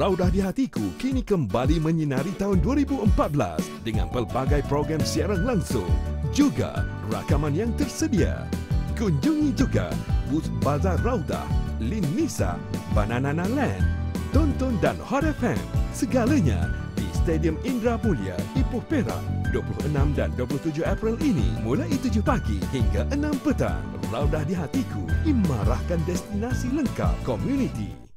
Raudah di Hatiku kini kembali menyinari tahun 2014 dengan pelbagai program siaran langsung. Juga rakaman yang tersedia. Kunjungi juga Bus Bazar Raudah, Lin Nisa, Banana Land, Tonton dan Hot FM. Segalanya di Stadium Indra Mulia, Ipoh Perak, 26 dan 27 April ini mulai 7 pagi hingga 6 petang. Raudah di Hatiku, imarahkan destinasi lengkap komuniti.